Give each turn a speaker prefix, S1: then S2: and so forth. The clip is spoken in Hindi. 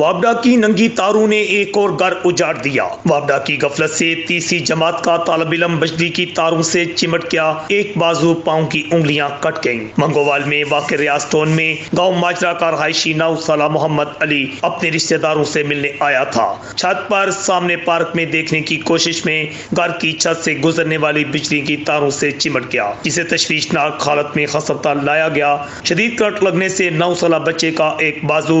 S1: वापडा की नंगी तारों ने एक और घर उजाड़ दिया। वापडा की गफलत से तीसरी जमात का तालब इलम बिजली की तारों से चिमट गया। एक बाजू पाँव की उंगलियाँ कट गईं। मंगोवाल में वाक़ रियासतोन में गाँव माजरा का रहायशी नाउसला मोहम्मद अली अपने रिश्तेदारों से मिलने आया था। छत पर सामने पार्क में देखने की कोशिश में घर की छत से गुजरने वाली बिजली की तारों से चिमट गया, जिसे तशवीशनाक हालत में अस्पताल लाया गया। शदीद कट लगने से नौ बच्चे का एक बाजू